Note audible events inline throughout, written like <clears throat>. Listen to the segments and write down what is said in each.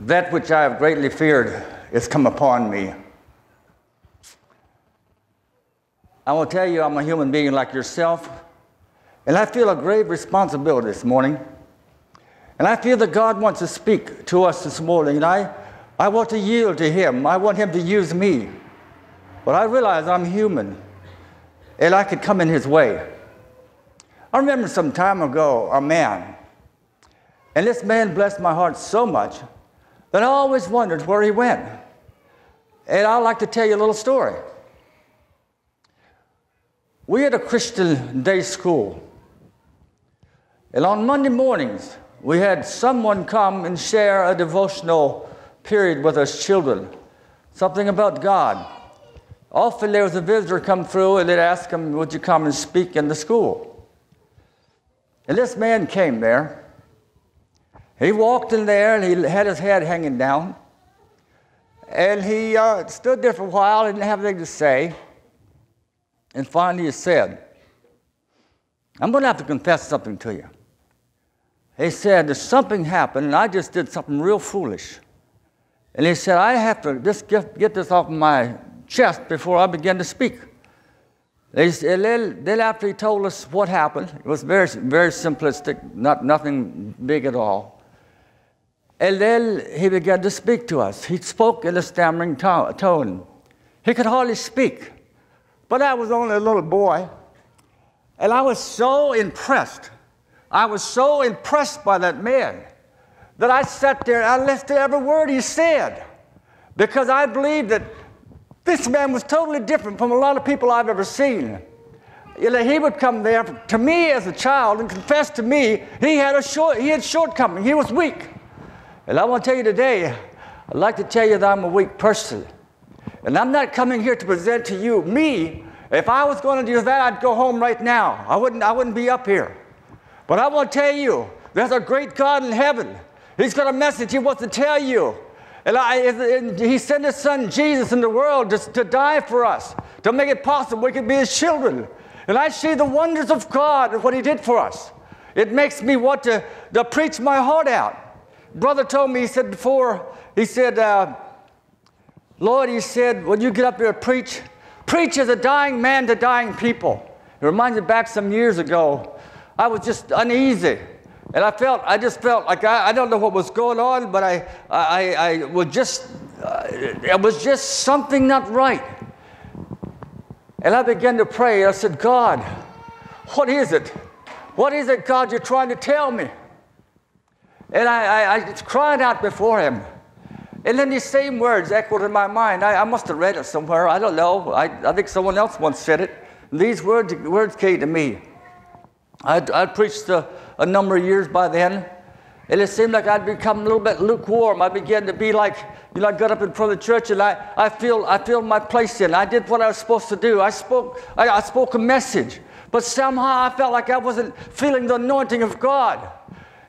That which I have greatly feared is come upon me. I will tell you, I'm a human being like yourself, and I feel a grave responsibility this morning. And I feel that God wants to speak to us this morning, and I, I want to yield to Him. I want Him to use me. But I realize I'm human, and I could come in His way. I remember some time ago a man, and this man blessed my heart so much that I always wondered where he went. And I'd like to tell you a little story. We had a Christian day school. And on Monday mornings, we had someone come and share a devotional period with us children, something about God. Often there was a visitor come through and they'd ask him, Would you come and speak in the school? And this man came there. He walked in there and he had his head hanging down. And he uh, stood there for a while, and didn't have anything to say. And finally he said, I'm going to have to confess something to you. He said, something happened, and I just did something real foolish. And he said, I have to just get, get this off my chest before I begin to speak. Then, then after he told us what happened, it was very, very simplistic, not, nothing big at all. And then he began to speak to us. He spoke in a stammering tone. He could hardly speak. But I was only a little boy. And I was so impressed. I was so impressed by that man that I sat there and I listened to every word he said because I believed that this man was totally different from a lot of people I've ever seen. You know, he would come there to me as a child and confess to me he had a short, he had shortcoming. He was weak. And I want to tell you today, I'd like to tell you that I'm a weak person. And I'm not coming here to present to you me. If I was going to do that, I'd go home right now. I wouldn't, I wouldn't be up here. But I want to tell you, there's a great God in heaven. He's got a message he wants to tell you. And, I, and he sent his son Jesus in the world just to die for us, to make it possible we could be his children. And I see the wonders of God and what he did for us. It makes me want to, to preach my heart out. Brother told me, he said before, he said, uh, Lord, he said, when you get up here and preach, preach as a dying man to dying people. It reminds me back some years ago, I was just uneasy. And I felt, I just felt like I, I don't know what was going on, but I, I, I was just, uh, it was just something not right. And I began to pray. I said, God, what is it? What is it, God, you're trying to tell me? And I, I, I cried out before him. And then these same words echoed in my mind. I, I must have read it somewhere. I don't know. I, I think someone else once said it. These words, words came to me. I'd, I'd preached a, a number of years by then. And it seemed like I'd become a little bit lukewarm. I began to be like, you know, I got up in front of the church and I, I, feel, I feel my place in. I did what I was supposed to do. I spoke, I, I spoke a message. But somehow I felt like I wasn't feeling the anointing of God.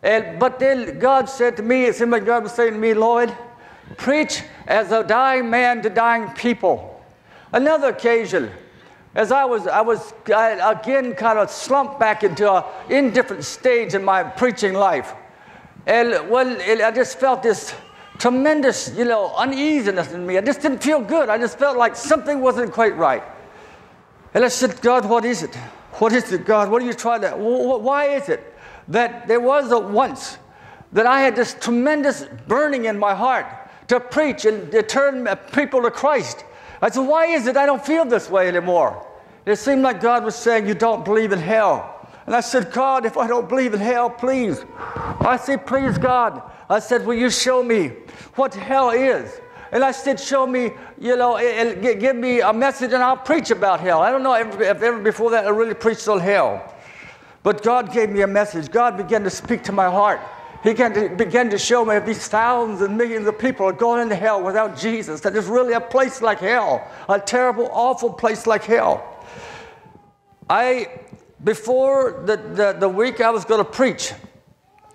And, but then God said to me, it seemed like God was saying to me, Lloyd, preach as a dying man to dying people. Another occasion, as I was, I was I, again kind of slumped back into a indifferent stage in my preaching life. And when it, I just felt this tremendous, you know, uneasiness in me. I just didn't feel good. I just felt like something wasn't quite right. And I said, God, what is it? What is it, God? What are you trying to, why is it? That there was a once that I had this tremendous burning in my heart to preach and to turn people to Christ. I said, Why is it I don't feel this way anymore? It seemed like God was saying, You don't believe in hell. And I said, God, if I don't believe in hell, please. I said, Please, God. I said, Will you show me what hell is? And I said, Show me, you know, and give me a message and I'll preach about hell. I don't know if ever before that I really preached on hell. But God gave me a message. God began to speak to my heart. He began to, began to show me these thousands and millions of people are going into hell without Jesus, that there's really a place like hell, a terrible, awful place like hell. I, before the, the, the week I was going to preach,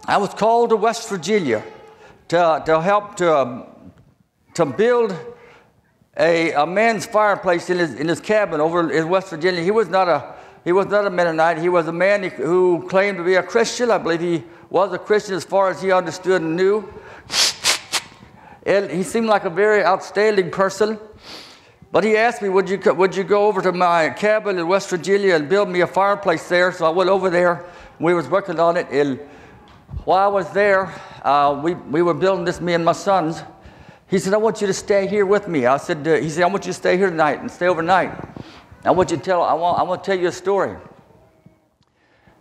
I was called to West Virginia to, to help to, um, to build a, a man's fireplace in his, in his cabin over in West Virginia. He was not a he was not a Mennonite. He was a man who claimed to be a Christian. I believe he was a Christian as far as he understood and knew. And he seemed like a very outstanding person. But he asked me, would you, would you go over to my cabin in West Virginia and build me a fireplace there? So I went over there. We was working on it. And while I was there, uh, we, we were building this, me and my sons. He said, I want you to stay here with me. I said, uh, he said, I want you to stay here tonight and stay overnight. I want you to tell, I want, I want to tell you a story.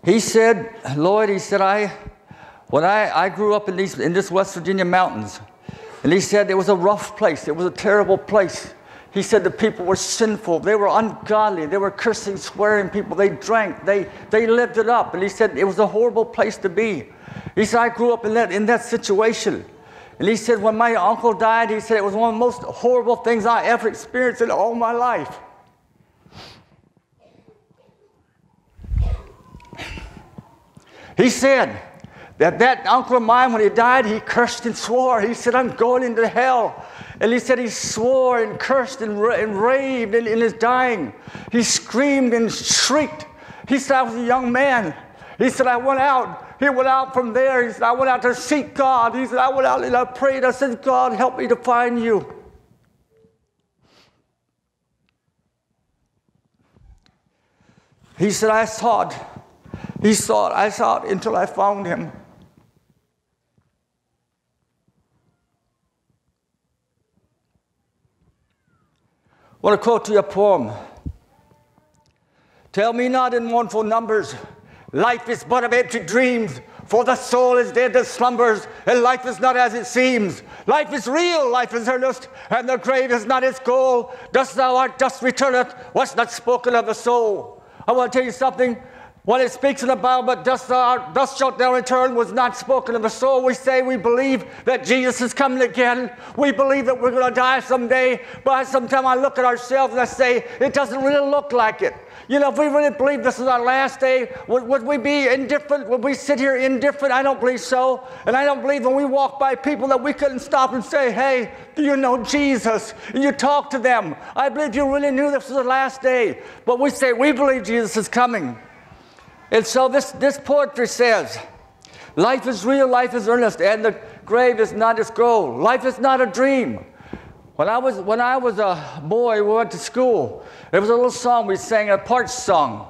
He said, Lloyd, he said, I, when I, I grew up in, these, in this West Virginia mountains, and he said it was a rough place, it was a terrible place. He said the people were sinful, they were ungodly, they were cursing, swearing people, they drank, they, they lived it up. And he said it was a horrible place to be. He said, I grew up in that, in that situation. And he said, when my uncle died, he said it was one of the most horrible things I ever experienced in all my life. He said that that uncle of mine, when he died, he cursed and swore. He said, I'm going into hell. And he said he swore and cursed and, and raved in, in his dying. He screamed and shrieked. He said, I was a young man. He said, I went out. He went out from there. He said, I went out to seek God. He said, I went out and I prayed. I said, God, help me to find you. He said, I sought. He sought. I sought until I found him. I want to quote to you a poem. Tell me not in mournful numbers, life is but of empty dreams, for the soul is dead that slumbers, and life is not as it seems. Life is real, life is earnest, and the grave is not its goal. Dust thou art, dust returneth, what's not spoken of the soul. I want to tell you something. When it speaks in the Bible, but dust, thou, dust shalt thou return, was not spoken of the soul. We say we believe that Jesus is coming again. We believe that we're going to die someday. But sometimes I look at ourselves and I say, it doesn't really look like it. You know, if we really believe this is our last day, would, would we be indifferent? Would we sit here indifferent? I don't believe so. And I don't believe when we walk by people that we couldn't stop and say, hey, do you know Jesus? And you talk to them. I believe you really knew this was the last day. But we say, we believe Jesus is coming. And so this, this poetry says, life is real, life is earnest, and the grave is not its goal. Life is not a dream. When I was, when I was a boy, we went to school. There was a little song we sang, a part song.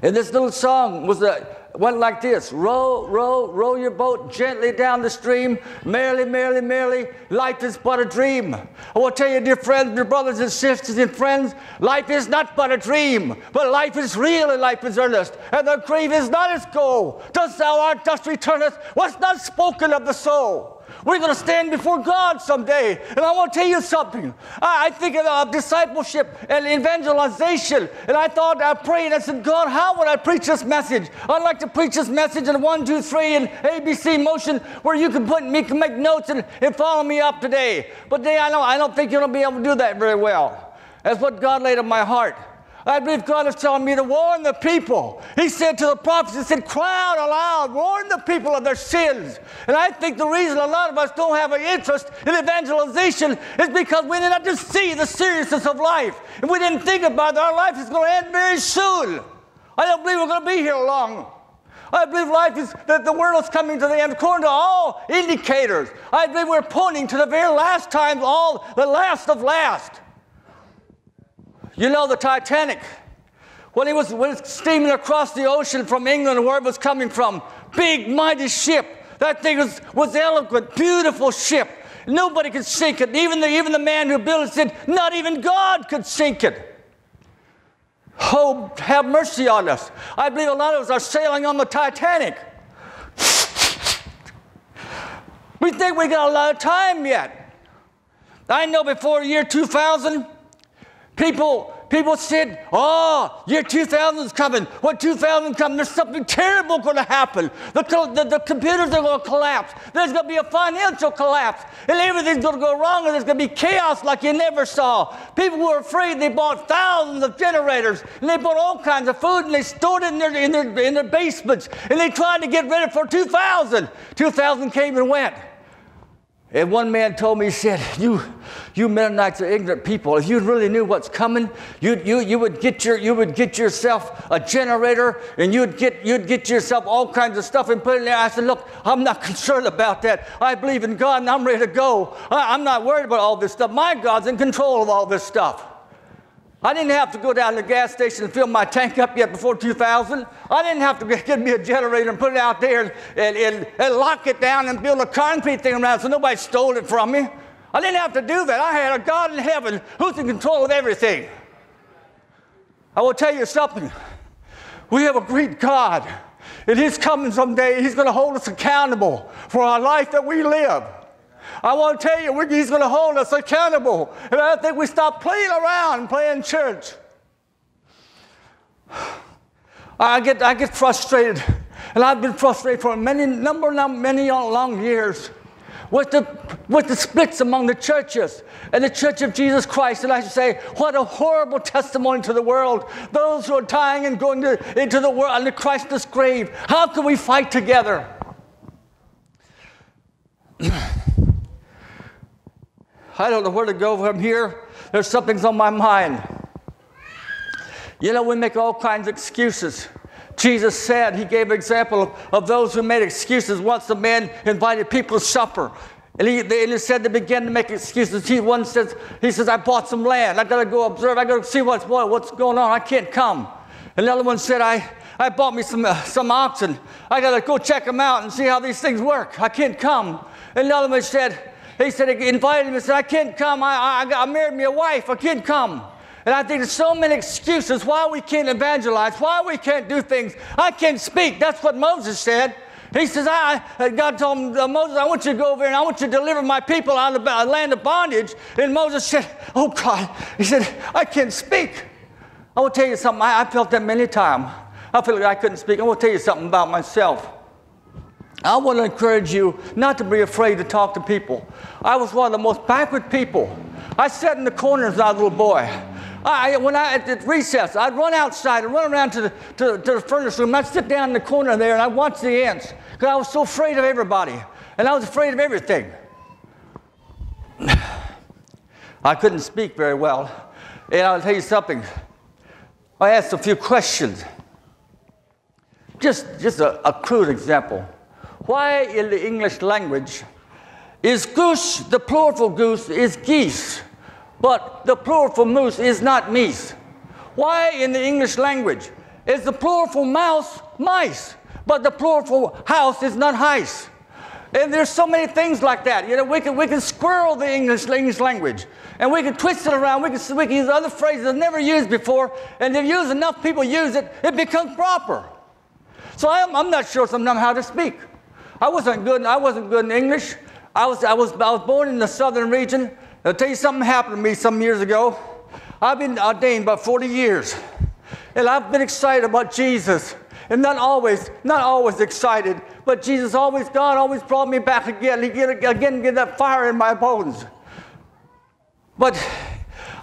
And this little song was a, went like this Row, row, row your boat gently down the stream. Merrily, merrily, merrily, life is but a dream. I will tell you, dear friends, dear brothers and sisters and friends, life is not but a dream, but life is real and life is earnest. And the grave is not its goal. Dust thou art, dust returneth, what's not spoken of the soul. We're going to stand before God someday. And I want to tell you something. I, I think of discipleship and evangelization. And I thought, I prayed, I said, God, how would I preach this message? I'd like to preach this message in one, two, three, and ABC motion where you can put me can make notes and, and follow me up today. But today I know I don't think you're going to be able to do that very well. That's what God laid on my heart. I believe God is telling me to warn the people. He said to the prophets, He said, cry out aloud, warn the people of their sins. And I think the reason a lot of us don't have an interest in evangelization is because we did not just see the seriousness of life. And we didn't think about that our life is going to end very soon. I don't believe we're going to be here long. I believe life is that the world is coming to the end according to all indicators. I believe we're pointing to the very last time, all the last of last. You know the Titanic. When it was, when steaming across the ocean from England, where it was coming from, big, mighty ship. That thing was, was eloquent, beautiful ship. Nobody could sink it. Even the, even the man who built it said, not even God could sink it. Oh, have mercy on us. I believe a lot of us are sailing on the Titanic. We think we got a lot of time yet. I know before year 2000, People, people said, oh, year 2000 is coming. When 2000 comes, there's something terrible going to happen. The, the, the computers are going to collapse. There's going to be a financial collapse. And everything's going to go wrong, and there's going to be chaos like you never saw. People were afraid. They bought thousands of generators, and they bought all kinds of food, and they stored it in their, in their, in their basements, and they tried to get ready for 2000. 2000 came and went. And one man told me, he said, you, you Mennonites are ignorant people. If you really knew what's coming, you, you, you, would get your, you would get yourself a generator and you'd get, you'd get yourself all kinds of stuff and put it in there. I said, look, I'm not <laughs> concerned about that. I believe in God and I'm ready to go. I, I'm not worried about all this stuff. My God's in control of all this stuff. I didn't have to go down to the gas station and fill my tank up yet before 2000. I didn't have to <laughs> get me a generator and put it out there and, and, and lock it down and build a concrete thing around so nobody stole it from me. I didn't have to do that. I had a God in heaven who's in control of everything. I will tell you something. We have a great God, and He's coming someday. He's going to hold us accountable for our life that we live. I want to tell you, He's going to hold us accountable. And I think we stop playing around and playing church. <sighs> I get, I get frustrated, and I've been frustrated for many number, many long years with the, with the splits among the churches and the Church of Jesus Christ. And I should say, what a horrible testimony to the world. Those who are dying and going to, into the world under Christ's grave. How can we fight together? <clears throat> I don't know where to go from here. There's something's on my mind. You know, we make all kinds of excuses. Jesus said, He gave an example of, of those who made excuses. Once the man invited people to supper. And he, they, and he said they began to make excuses. He, one says, he says, I bought some land. I got to go observe. I got to see what's, what, what's going on. I can't come. And the other one said, I, I bought me some, uh, some oxen. I got to go check them out and see how these things work. I can't come. And the other one said, he said, he invited me and said, I can't come. I, I, I married me a wife. I can't come. And I think there's so many excuses why we can't evangelize, why we can't do things. I can't speak. That's what Moses said. He says, I, God told him, uh, Moses, I want you to go over here and I want you to deliver my people out of the land of bondage. And Moses said, Oh God. He said, I can't speak. I will tell you something. I, I felt that many times. I felt like I couldn't speak. I will tell you something about myself. I want to encourage you not to be afraid to talk to people. I was one of the most backward people. I sat in the corner as a little boy. I, when I at recess, I'd run outside and run around to the, to, to the furnace room. I'd sit down in the corner there and I'd watch the ants because I was so afraid of everybody and I was afraid of everything. <sighs> I couldn't speak very well. And I'll tell you something. I asked a few questions. Just, just a, a crude example. Why in the English language is goose, the plural for goose is geese? but the plural for moose is not meese. Why in the English language is the plural for mouse mice, but the plural for house is not heis? And there's so many things like that. You know, we can, we can squirrel the English, English language and we can twist it around. We can, we can use other phrases I've never used before. And if use enough people use it, it becomes proper. So I'm, I'm not sure sometimes how to speak. I wasn't good. I wasn't good in English. I was, I was, I was born in the southern region. I'll tell you something happened to me some years ago. I've been ordained about 40 years, and I've been excited about Jesus. And not always, not always excited, but Jesus always, God always brought me back again. He get, again get that fire in my bones. But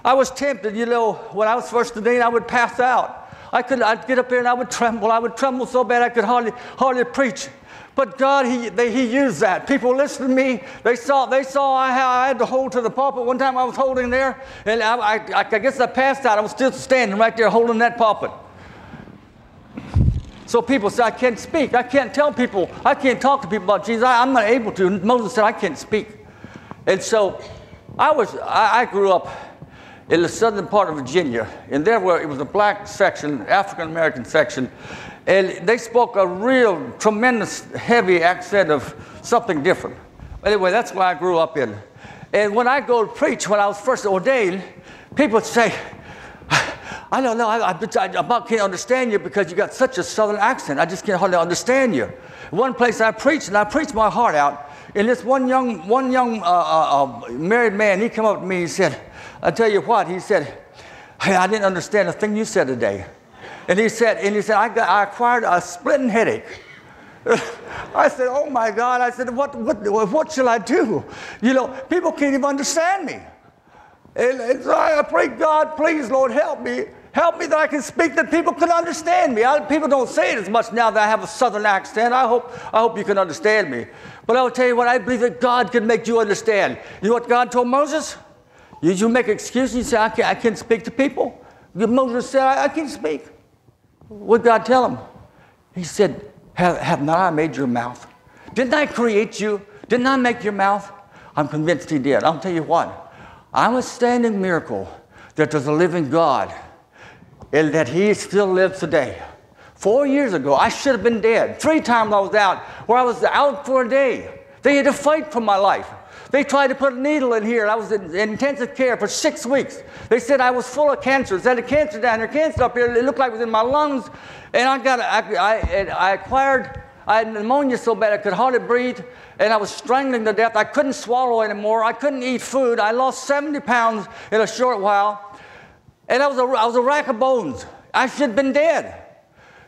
I was tempted, you know, when I was first ordained, I would pass out. I could, I'd get up there and I would tremble. I would tremble so bad I could hardly, hardly preach. But God, he, they, he used that. People listened to me. They saw, they saw how I had to hold to the pulpit. One time I was holding there, and I, I, I guess I passed out. I was still standing right there holding that pulpit. So people said, I can't speak. I can't tell people. I can't talk to people about Jesus. I, am not able to. Moses said, I can't speak. And so I was, I, I grew up in the southern part of Virginia, and there were, it was a black section, African American section, and they spoke a real tremendous heavy accent of something different. Anyway, that's what I grew up in. And when I go to preach, when I was first ordained, people say, <sighs> I don't know, I, I, I about can't understand you because you got such a southern accent. I just can't hardly understand you. One place I preached, and I preached my heart out, and this one young, one young uh, uh, uh, married man, he came up to me, he said, I tell you what, he said, hey, I didn't understand a thing you said today. And he said, and he said, I, got, I acquired a splitting headache. <laughs> I said, oh my God. I said, what, what, what shall I do? You know, people can't even understand me. And, and so I pray, God, please, Lord, help me. Help me that I can speak that people can understand me. I, people don't say it as much now that I have a southern accent. I hope, I hope you can understand me. But I will tell you what, I believe that God can make you understand. You know what God told Moses? You, you make excuses, you say, I can't, I can't speak to people. Moses said, I, I can't speak. What did God tell him? He said, have, have not I made your mouth? Didn't I create you? Didn't I make your mouth? I'm convinced he did. I'll tell you what, I'm a standing miracle that there's a living God and that he still lives today. Four years ago, I should have been dead. Three times I was out, where I was out for a day. They had to fight for my life. They tried to put a needle in here. I was in intensive care for six weeks. They said I was full of cancer. They had a cancer down here, cancer up here. It looked like it was in my lungs. And I got, I, I, I acquired, I had pneumonia so bad I could hardly breathe. And I was strangling to death. I couldn't swallow anymore. I couldn't eat food. I lost 70 pounds in a short while. And I was a, I was a rack of bones. I should have been dead.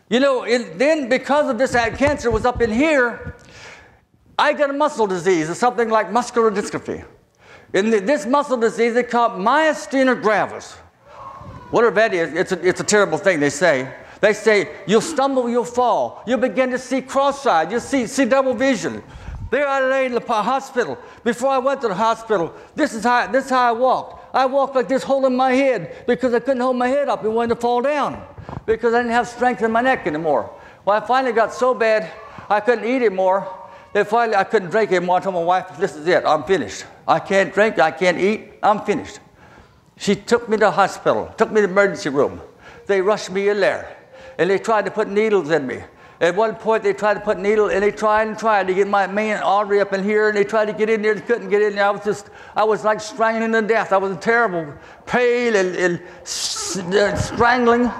You know, it, then because of this I cancer was up in here, I got a muscle disease, or something like muscular dystrophy. In the, this muscle disease, they call it myasthenia gravis. Whatever that is, it's a, it's a terrible thing, they say. They say, you'll stumble, you'll fall. You'll begin to see cross-eyed. You'll see, see double vision. There I lay in the hospital. Before I went to the hospital, this is how, this is how I walked. I walked like this, holding my head because I couldn't hold my head up and wanted to fall down because I didn't have strength in my neck anymore. Well, I finally got so bad I couldn't eat anymore. Then finally I couldn't drink anymore. I told my wife, this is it, I'm finished. I can't drink, I can't eat, I'm finished. She took me to the hospital, took me to the emergency room. They rushed me in there, and they tried to put needles in me. At one point, they tried to put needle, and they tried and tried to get my main artery up in here, and they tried to get in there, they couldn't get in there. I was just, I was like strangling to death. I was terrible, pale and, and uh, strangling.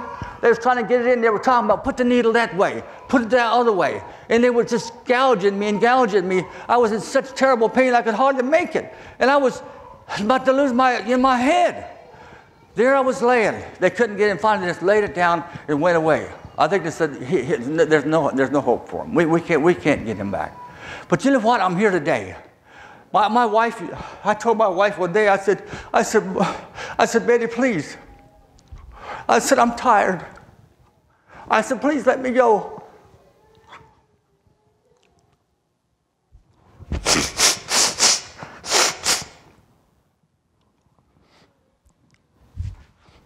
They was trying to get it in. They were talking about put the needle that way, put it that other way. And they were just gouging me and gouging me. I was in such terrible pain I could hardly make it. And I was about to lose my, in my head. There I was laying. They couldn't get in. Finally, just laid it down and went away. I think they said he, he, there's, no, there's no hope for him. We, we, can't, we can't get him back. But you know what? I'm here today. My, my wife, I told my wife one day, I said, I said, I said, Betty, please, I said, I'm tired. I said, please let me go.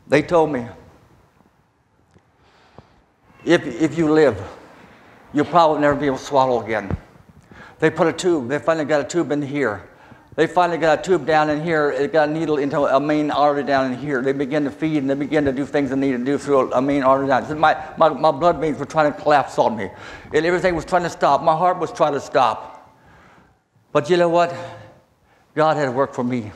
They told me, if, if you live, you'll probably never be able to swallow again. They put a tube, they finally got a tube in here. They finally got a tube down in here. It got a needle into a main artery down in here. They began to feed and they began to do things they needed to do through a main artery down. My, my, my blood veins were trying to collapse on me. And everything was trying to stop. My heart was trying to stop. But you know what? God had worked for me.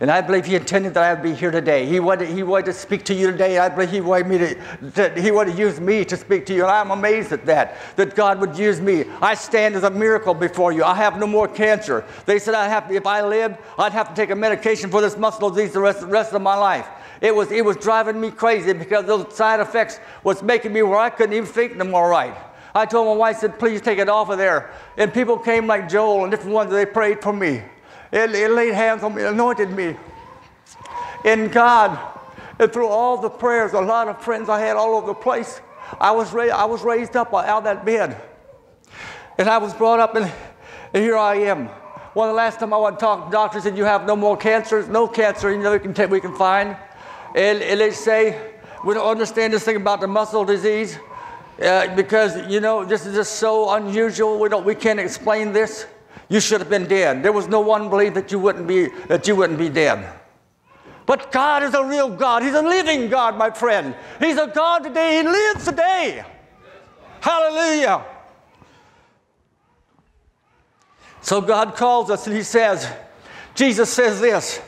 And I believe He intended that I would be here today. He wanted, he wanted to speak to you today. I believe He wanted me to, He wanted to use me to speak to you. And I'm amazed at that, that God would use me. I stand as a miracle before you. I have no more cancer. They said I have, if I lived, I'd have to take a medication for this muscle disease the rest, the rest of my life. It was, it was driving me crazy because those side effects was making me where I couldn't even think no more right. I told my wife, I said, please take it off of there. And people came like Joel and different ones, they prayed for me. It, it laid hands on me, anointed me. In God, and through all the prayers, a lot of friends I had all over the place, I was, ra- I was raised up out of that bed. And I was brought up, and, and here I am. One of the last time I went to talk, the doctor said, You have no more cancers, no cancer you know, we, can we can find. And, and they say, We don't understand this thing about the muscle disease uh, because, you know, this is just so unusual. We, don't, we can't explain this. You should have been dead. There was no one believed that you wouldn't be, that you wouldn't be dead. But God is a real God. He's a living God, my friend. He's a God today. He lives today. Hallelujah. So God calls us and He says, Jesus says this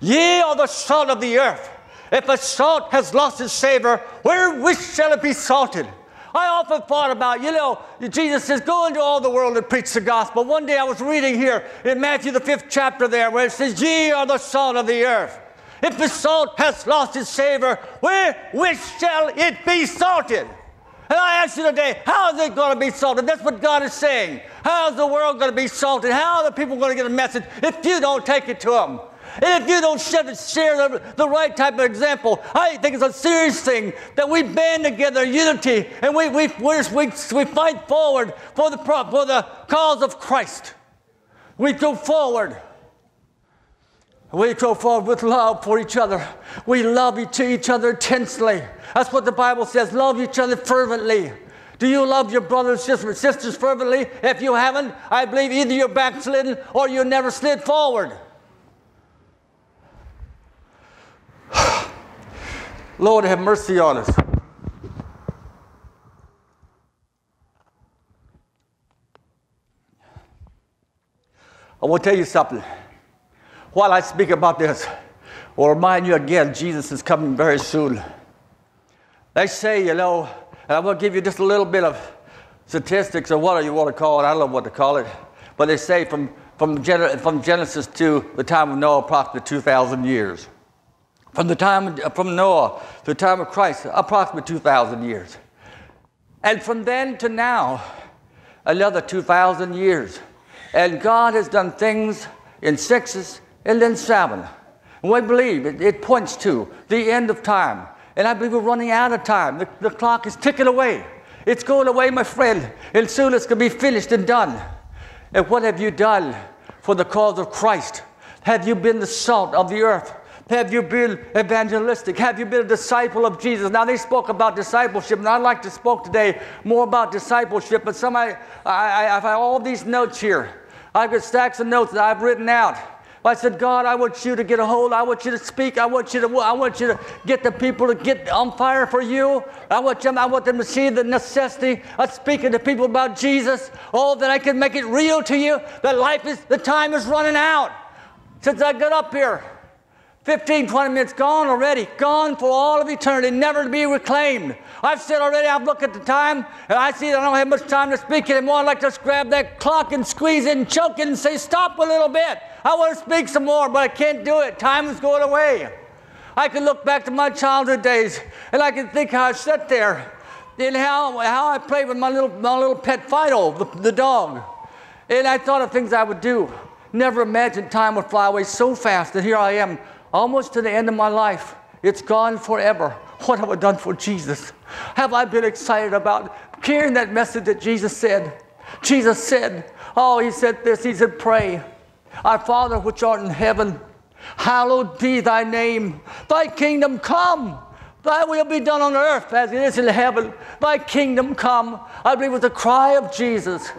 Ye are the salt of the earth. If a salt has lost its savor, wherewith shall it be salted? I often thought about, you know, Jesus says, go into all the world and preach the gospel. One day I was reading here in Matthew, the fifth chapter, there, where it says, Ye are the salt of the earth. If the salt has lost its savor, where which shall it be salted? And I ask you today, how is it going to be salted? That's what God is saying. How is the world going to be salted? How are the people going to get a message if you don't take it to them? And if you don't share the, the right type of example, I think it's a serious thing that we band together unity and we, we, we, we, fight forward for the, for the cause of Christ. We go forward. We go forward with love for each other. We love each other intensely. That's what the Bible says love each other fervently. Do you love your brothers and sisters fervently? If you haven't, I believe either you're backslidden or you never slid forward. Lord, have mercy on us. I to tell you something. While I speak about this, I'll remind you again Jesus is coming very soon. They say, you know, and I'm going to give you just a little bit of statistics or whatever you want to call it. I don't know what to call it. But they say from, from, from Genesis to the time of Noah, approximately 2,000 years. From the time uh, from Noah to the time of Christ, approximately 2,000 years. And from then to now, another 2,000 years. And God has done things in sixes and then seven. And we believe it, it points to the end of time. And I believe we're running out of time. The, the clock is ticking away. It's going away, my friend. And soon it's going to be finished and done. And what have you done for the cause of Christ? Have you been the salt of the earth? Have you been evangelistic? Have you been a disciple of Jesus? Now, they spoke about discipleship, and I'd like to speak today more about discipleship, but some I, I, I have all these notes here. I've got stacks of notes that I've written out. I said, God, I want you to get a hold. I want you to speak. I want you to, I want you to get the people to get on fire for you. I want them, I want them to see the necessity of speaking to people about Jesus. Oh, that I can make it real to you. That life is, the time is running out. Since I got up here, 15, 20 minutes gone already, gone for all of eternity, never to be reclaimed. I've said already, I've looked at the time, and I see that I don't have much time to speak anymore. I'd like to just grab that clock and squeeze it and choke it and say, stop a little bit. I want to speak some more, but I can't do it. Time is going away. I can look back to my childhood days, and I can think how I sat there and how, how I played with my little, my little pet Fido, the, the dog. And I thought of things I would do. Never imagined time would fly away so fast and here I am, almost to the end of my life. It's gone forever. What have I done for Jesus? Have I been excited about hearing that message that Jesus said? Jesus said, Oh, he said this, he said, pray. Our Father which art in heaven, hallowed be thy name. Thy kingdom come. Thy will be done on earth as it is in heaven. Thy kingdom come. I believe with the cry of Jesus.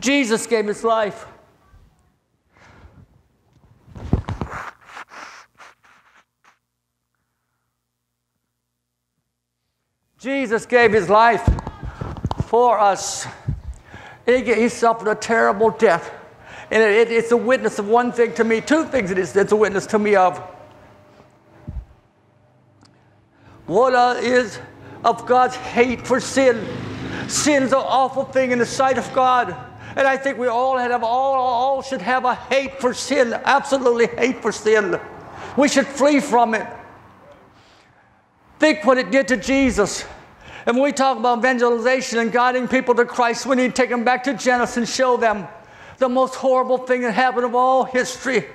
Jesus gave his life. Jesus gave his life for us. He, suffered a terrible death. And it, it, it's a witness of one thing to me, two things it is, it's a witness to me of. What is of God's hate for sin. Sin is an awful thing in the sight of God. And I think we all have all, all should have a hate for sin, absolutely hate for sin. We should flee from it. Think what it did to Jesus. And when we talk about evangelization and guiding people to Christ, we need to take them back to Genesis and show them the most horrible thing that happened of all history.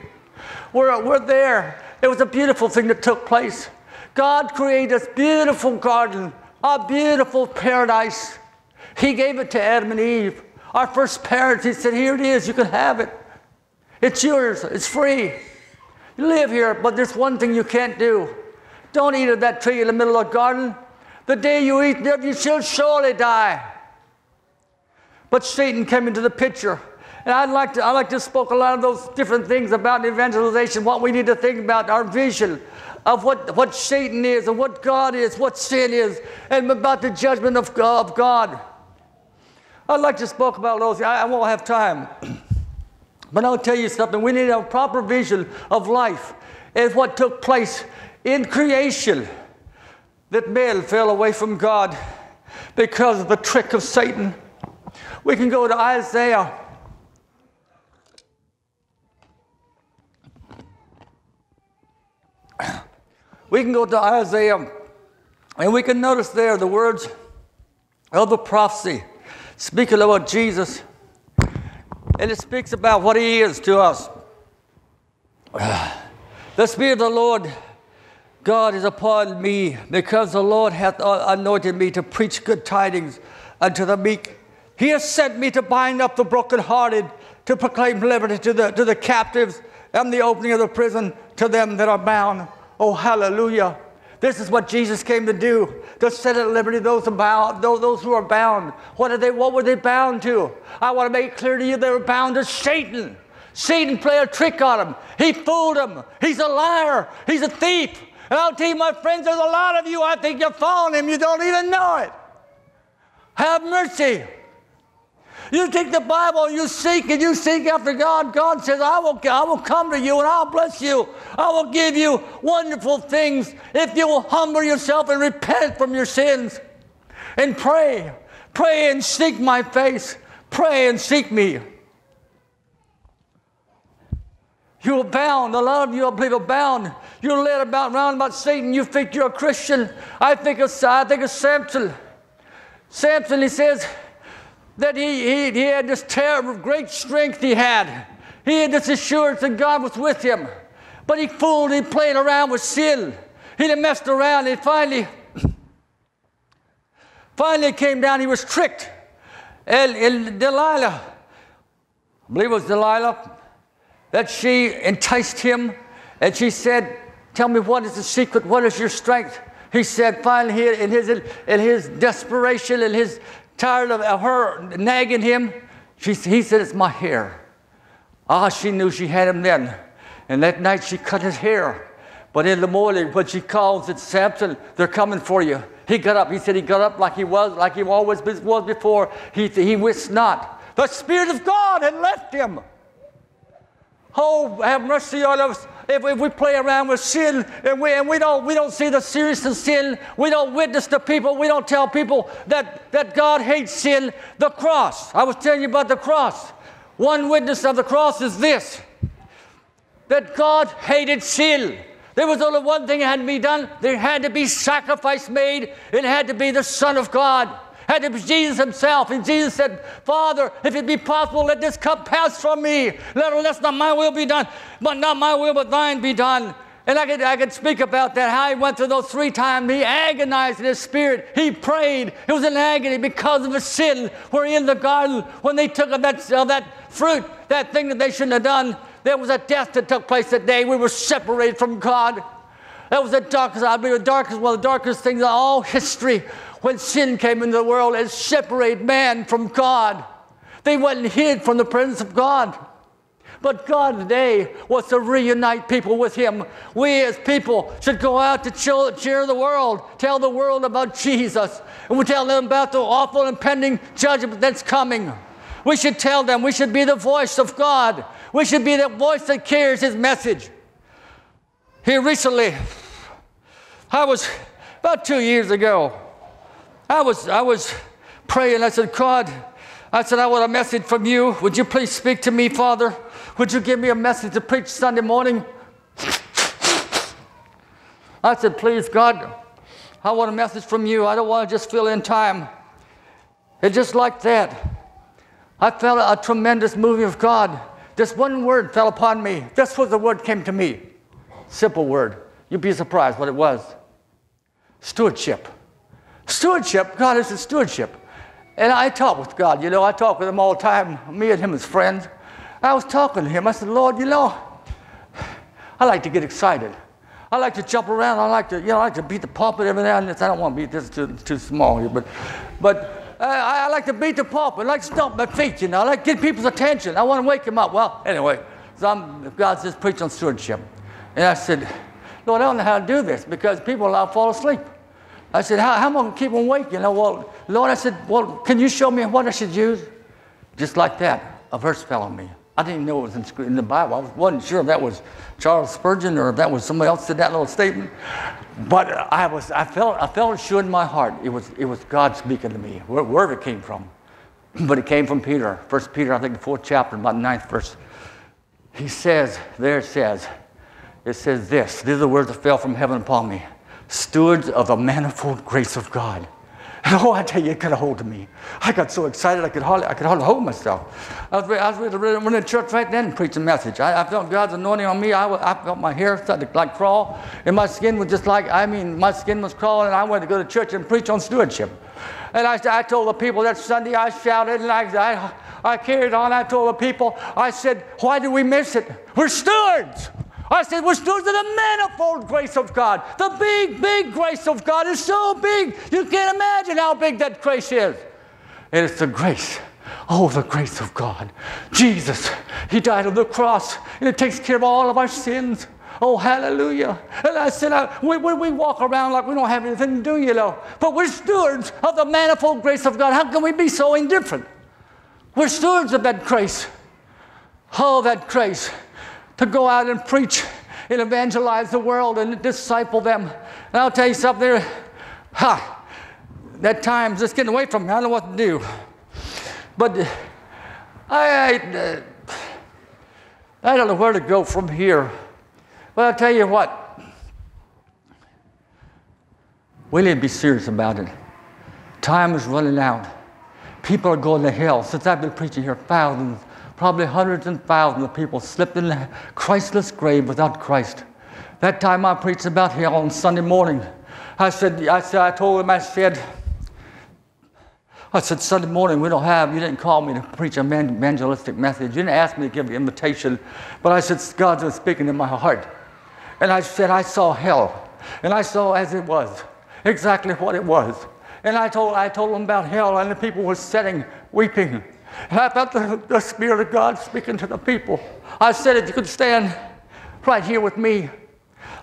We're, we're there. It was a beautiful thing that took place. God created this beautiful garden, a beautiful paradise. He gave it to Adam and Eve. Our first parents, He said, Here it is, you can have it. It's yours, it's free. You live here, but there's one thing you can't do. Don't eat of that tree in the middle of the garden. The day you eat thereof, you shall surely die. But Satan came into the picture. And I'd like to, I like to spoke a lot of those different things about evangelization, what we need to think about, our vision of what, what Satan is and what God is, what sin is, and about the judgment of, of God. I'd like to spoke about those. I, I won't have time. <clears throat> but I'll tell you something. We need a proper vision of life and what took place in creation that man fell away from God because of the trick of Satan. We can go to Isaiah We can go to Isaiah and we can notice there the words of the prophecy speaking about Jesus. And it speaks about what he is to us. <sighs> The Spirit of the Lord God is upon me because the Lord hath anointed me to preach good tidings unto the meek. He has sent me to bind up the brokenhearted, to proclaim liberty to the, to the captives, and the opening of the prison to them that are bound. Oh, hallelujah. This is what Jesus came to do, to set at liberty those, bound, those, who are bound. What, are they, what were they bound to? I want to make clear to you they were bound to Satan. Satan played a trick on them. He fooled them. He's a liar. He's a thief. And I'll tell you, my friends, there's a lot of you, I think you're following him. You don't even know it. Have mercy. You take the Bible, you seek and you seek after God. God says, I will, I will come to you and I'll bless you. I will give you wonderful things if you will humble yourself and repent from your sins and pray. Pray and seek my face. Pray and seek me. You're bound. A lot of you, I believe, are bound. You're led about round about Satan. You think you're a Christian. I think of, I think of Samson. Samson, he says that he, he, he had this terrible, great strength he had. He had this assurance that God was with him. But he fooled, he played around with sin. He messed around and finally, finally came down, he was tricked. And, and Delilah, I believe it was Delilah, that she enticed him and she said, Tell me what is the secret? What is your strength? He said, finally, he, in, his, in his desperation and his tired of, her nagging him, she, he said, It's my hair. Ah, she knew she had him then. And that night she cut his hair. But in the morning, when she calls it Samson, they're coming for you. He got up. He said he got up like he was, like he always was before. He, he wist not. The Spirit of God had left him. Oh, have mercy on us. If, if we play around with sin and we, and we, don't, we don't see the seriousness of sin, we don't witness to people, we don't tell people that, that God hates sin, the cross. I was telling you about the cross. One witness of the cross is this that God hated sin. There was only one thing that had to be done. There had to be sacrifice made. It had to be the Son of God had to be Jesus himself. And Jesus said, Father, if it be possible, let this cup pass from me. Let, let not my will be done, but not my will, but thine be done. And I could, I could speak about that, how he went through those three times. He agonized in his spirit. He prayed. It was an agony because of his sin. Where in the garden, when they took of that, of that fruit, that thing that they shouldn't have done, there was a death that took place that day. We were separated from God. That was the darkest, I believe, the darkest, one of the darkest things in all history when sin came into the world and separated man from God. They went and hid from the presence of God. But God today wants to reunite people with Him. We as people should go out to cheer the world, tell the world about Jesus, and we tell them about the awful impending judgment that's coming. We should tell them, we should be the voice of God. We should be the voice that carries His message. Here recently, I was about two years ago, I was, I was praying. I said, God, I said, I want a message from you. Would you please speak to me, Father? Would you give me a message to preach Sunday morning? I said, please, God, I want a message from you. I don't want to just fill in time. It's just like that. I felt a tremendous moving of God. This one word fell upon me. This was the word came to me. Simple word. You'd be surprised what it was. Stewardship. Stewardship, God is a stewardship. And I talk with God, you know, I talk with him all the time, me and him as friends. I was talking to him. I said, Lord, you know, I like to get excited. I like to jump around. I like to, you know, I like to beat the pulpit every now and then. I don't want to beat this too, too small here, but, but uh, I, I, like to beat the pulpit. I like to stomp my feet, you know. I like to get people's attention. I want to wake them up. Well, anyway, so I'm, God says, preach on stewardship. And I said, Lord, I don't know how to do this because people allow fall asleep. I said, how, how am I going to keep them awake? You know, well, Lord, I said, well, can you show me what I should use? Just like that, a verse fell on me. I didn't know it was in, the Bible. I wasn't sure if that was Charles Spurgeon or if that was somebody else did that little statement. But I was, I felt, I felt sure in my heart it was, it was God speaking to me, wherever it came from. <clears throat> But it came from Peter. First Peter, I think the fourth chapter, about the ninth verse. He says, there it says, it says this. These are the words that fell from heaven upon me stewards of the manifold grace of God. And <laughs> oh, I tell you, it got a hold of me. I got so excited I could hardly, I could hardly hold myself. I was, I was running to church right then preaching a message. I, I, felt God's anointing on me. I, I felt my hair started to like crawl, and my skin was just like, I mean, my skin was crawling, and I wanted to go to church and preach on stewardship. And I, I told the people that Sunday, I shouted, and I, I, I carried on. I told the people, I said, why did we miss it? We're stewards. I said, we're stewards of the manifold grace of God. The big, big grace of God is so big, you can't imagine how big that grace is. And it's the grace. Oh, the grace of God. Jesus, He died on the cross, and it takes care of all of our sins. Oh, hallelujah. And I said, I, we, we, we walk around like we don't have anything to do, you know. But we're stewards of the manifold grace of God. How can we be so indifferent? We're stewards of that grace. Oh, that grace to go out and preach and evangelize the world and disciple them. And I'll tell you something, ha, that time's just getting away from me. I don't know what to do. But I, I, uh, I don't know where to go from here. But I'll tell you what, we need to be serious about it. Time is running out. People are going to hell. Since I've been preaching here, thousands probably hundreds and thousands of people slipped in the Christless grave without Christ. That time I preached about hell on Sunday morning. I said, I said, I told him, I said, I said, Sunday morning, we don't have, you didn't call me to preach an evangelistic message. You didn't ask me to give an invitation. But I said, God's been speaking in my heart. And I said, I saw hell. And I saw as it was, exactly what it was. And I told, I told them about hell, and the people were sitting, weeping. And I felt the, the Spirit of God speaking to the people. I said, if you could stand right here with me,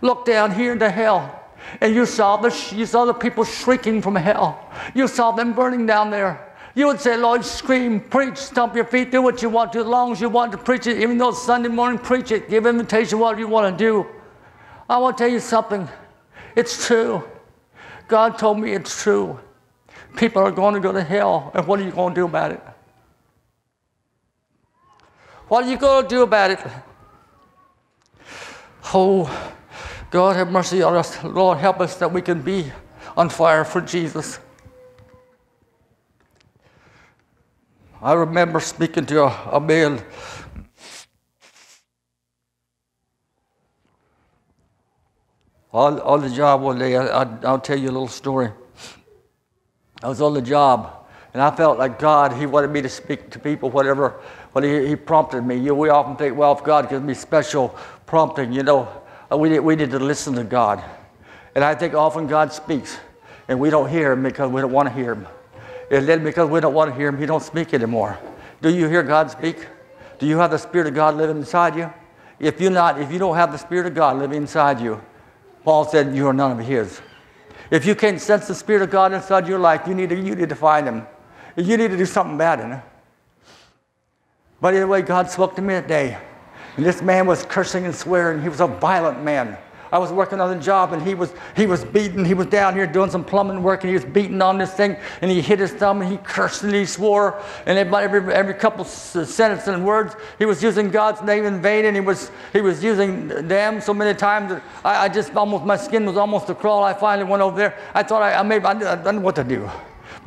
look down here into hell. And you saw the you saw the people shrieking from hell. You saw them burning down there. You would say, Lord, scream, preach, stomp your feet, do what you want to, as long as you want to preach it. Even though it's Sunday morning, preach it. Give invitation, whatever you want to do. I want to tell you something. It's true. God told me it's true. People are going to go to hell, and what are you going to do about it? What are you going to do about it? Oh, God have mercy on us. Lord, help us that we can be on fire for Jesus. I remember speaking to a, a man. On, on the job one day, I, will tell you a little story. I was on the job, and I felt like God, He wanted me to speak to people, whatever but he, he prompted me. You, we often think, well, if God gives me special prompting, you know, uh, we need, we need to listen to God. And I think often God speaks, and we don't hear him because we don't want to hear him. And then because we don't want to hear him, he don't speak anymore. Do you hear God speak? Do you have the Spirit of God living inside you? If you're not, if you don't have the Spirit of God living inside you, Paul said you are none of his. If you can't sense the Spirit of God inside your life, you need to, you need to find him. You need to do something about it. But anyway, God spoke to me that day. And this man was cursing and swearing. He was a violent man. I was working on the job and he was, he was beaten. He was down here doing some plumbing work and he was beating on this thing and he hit his thumb and he cursed and he swore. And every, every couple sentences and words, he was using God's name in vain and he was, he was using them so many times that I, I just almost, my skin was almost to crawl. I finally went over there. I thought I, I maybe, I, I didn't know what to do.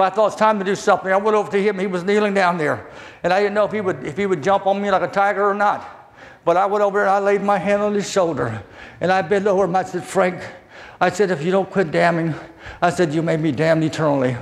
But I thought it's time to do something. I went over to him. He was kneeling down there. And I didn't know if he would, if he would jump on me like a tiger or not. But I went over and I laid my hand on his shoulder. And I bent over him. I said, Frank, I said, if you don't quit damning, I said, you may be damned eternally.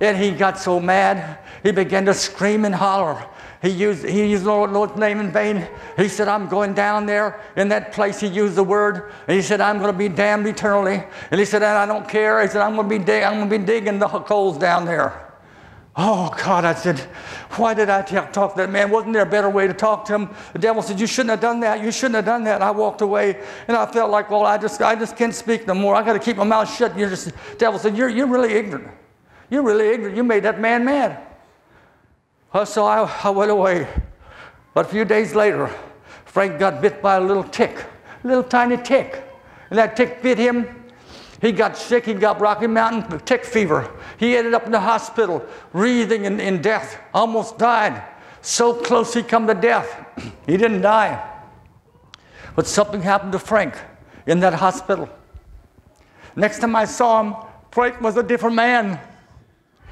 And he got so mad, he began to scream and holler. He used, he used the Lord's name in vain. He said, I'm going down there. In that place, he used the word. And he said, I'm going to be damned eternally. And he said, and I don't care. He said, I'm going to be, dig- I'm going to be digging the coals down there. Oh, God, I said, why did I talk to that man? Wasn't there a better way to talk to him? The devil said, you shouldn't have done that. You shouldn't have done that. And I walked away, and I felt like, well, I just, I just can't speak no more. I got to keep my mouth shut. You're just, the devil said, you're, you're really ignorant. You're really ignorant. You made that man mad. Uh, so I, I went away. But a few days later, Frank got bit by a little tick, a little tiny tick. And that tick bit him. He got sick. He got Rocky Mountain tick fever. He ended up in the hospital, breathing in, in death, almost died. So close he come to death. <clears throat> he didn't die. But something happened to Frank in that hospital. Next time I saw him, Frank was a different man.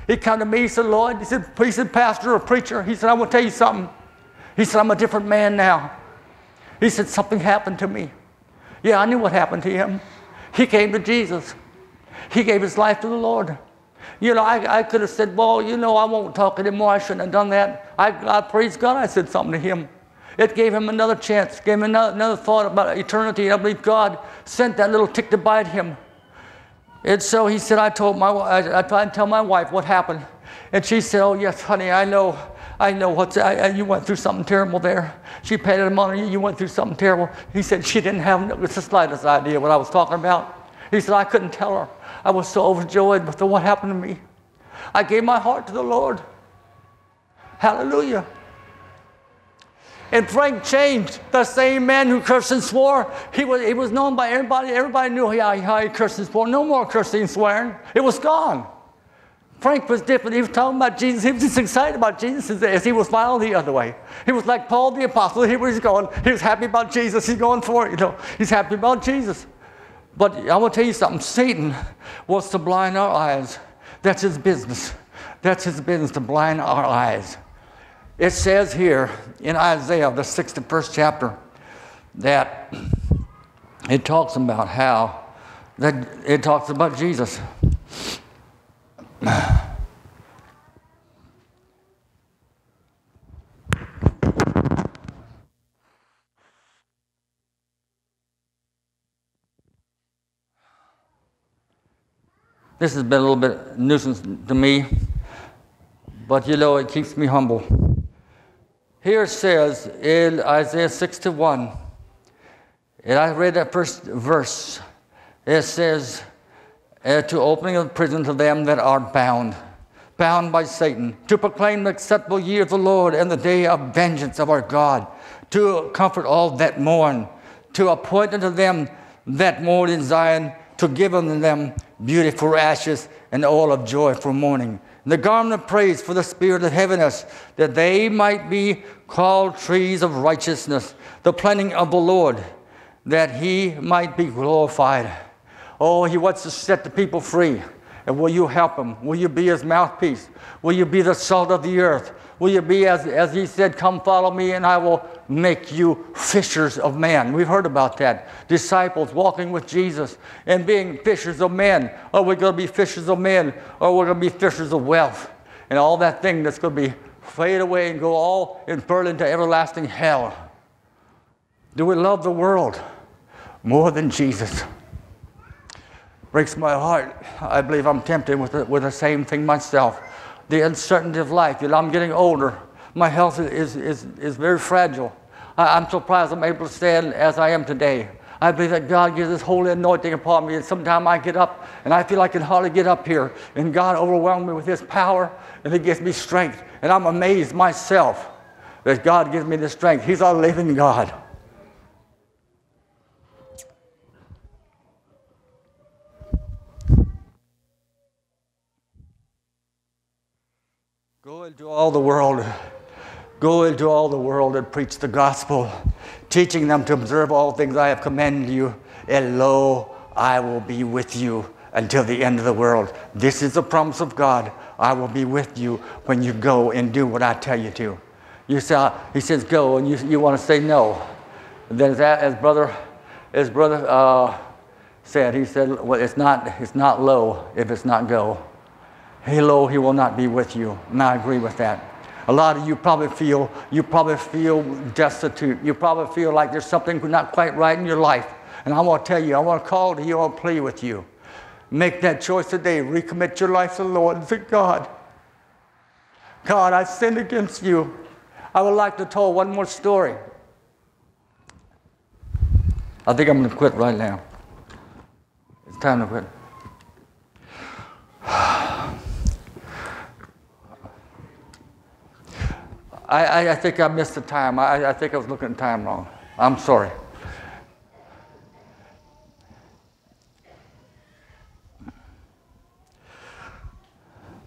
He come to me, he said, Lord, he said, he said, pastor or preacher, he said, I want to tell you something. He said, I'm a different man now. He said, something happened to me. Yeah, I knew what happened to him. He came to Jesus. He gave his life to the Lord. You know, I, I could have said, well, you know, I won't talk anymore. I shouldn't have done that. I, I praise God I said something to him. It gave him another chance, gave him another, another thought about eternity. I believe God sent that little tick to bite him. And so he said, I told my, I, I tried to tell my wife what happened. And she said, oh, yes, honey, I know. I know what's, I, you went through something terrible there. She patted him on, you went through something terrible. He said she didn't have the slightest idea what I was talking about. He said, I couldn't tell her. I was so overjoyed with what happened to me. I gave my heart to the Lord. Hallelujah. And Frank changed. The same man who cursed and swore, he was, he was known by everybody. Everybody knew how, how he cursed and swore. No more cursing and swearing. It was gone. Frank was different. He was talking about Jesus. He was just excited about Jesus as he was smiling the other way. He was like Paul the apostle. He was going. He was happy about Jesus. He's going for it. You know, he's happy about Jesus. But I want to tell you something. Satan wants to blind our eyes. That's his business. That's his business to blind our eyes. It says here in Isaiah, the 61st chapter, that it talks about how that it talks about Jesus. This has been a little bit nuisance to me, but you know, it keeps me humble. Here it says in Isaiah 61, and I read that first verse, it says, to opening of prison to them that are bound, bound by Satan, to proclaim the acceptable year of the Lord and the day of vengeance of our God, to comfort all that mourn, to appoint unto them that mourn in Zion, to give unto them beauty for ashes and oil of joy for mourning and the garment of praise for the spirit of heaviness, that they might be called trees of righteousness, the planting of the Lord, that he might be glorified. Oh, he wants to set the people free. And will you help him? Will you be his mouthpiece? Will you be the salt of the earth? Will you be, as, as he said, Come follow me, and I will make you fishers of men? We've heard about that. Disciples walking with Jesus and being fishers of men. Are we going to be fishers of men, or we're going to be fishers of wealth? And all that thing that's going to be fade away and go all and burn into everlasting hell. Do we love the world more than Jesus? Breaks my heart. I believe I'm tempted with the, with the same thing myself the uncertainty of life. Know, I'm getting older. My health is, is, is very fragile. I, am surprised I'm able to stand as I am today. I believe that God gives His holy anointing upon me, and sometimes I get up and I feel I can hardly get up here, and God overwhelms me with His power, and He gives me strength, and I'm amazed myself that God gives me the strength. He's our living God. Go into all the world. Go into all the world and preach the gospel, teaching them to observe all things I have commanded you. And lo, I will be with you until the end of the world. This is the promise of God. I will be with you when you go and do what I tell you to. You say, he says, go, and you, you want to say no. And then as brother, as brother uh, said, he said, well, it's not, it's not lo if it's not go. Hello, he will not be with you. And I agree with that. A lot of you probably feel you probably feel destitute. You probably feel like there's something not quite right in your life. And I want to tell you, I want to call to you, I want to with you. Make that choice today. Recommit your life to the Lord and say, God, God, I sinned against you. I would like to tell one more story. I think I'm going to quit right now. It's time to quit. <sighs> I, I, think I missed the time. I, I think I was looking at time wrong. I'm sorry.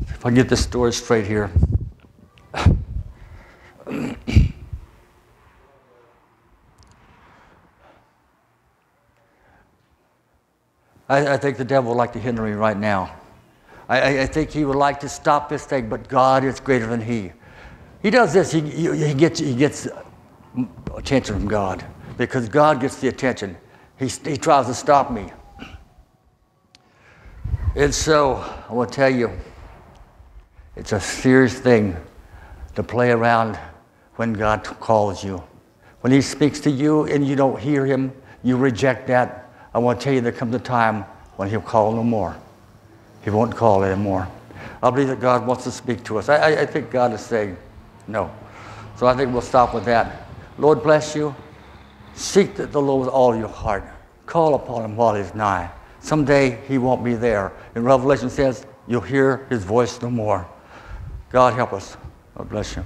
If I get this story straight here. I, I, think the devil would like to hinder me right now. I, I think he would like to stop this thing, but God is greater than he. He does this, he, he, gets, he gets attention from God because God gets the attention. He, he tries to stop me. And so, I want to tell you, it's a serious thing to play around when God calls you. When He speaks to you and you don't hear Him, you reject that. I want to tell you there comes a time when He'll call no more. He won't call anymore. I believe that God wants to speak to us. I, I, I think God is saying no. So I think we'll stop with that. Lord bless you. Seek the Lord with all your heart. Call upon Him while He's nigh. Someday He won't be there. And Revelation says, you'll hear His voice no more. God help us. God bless you.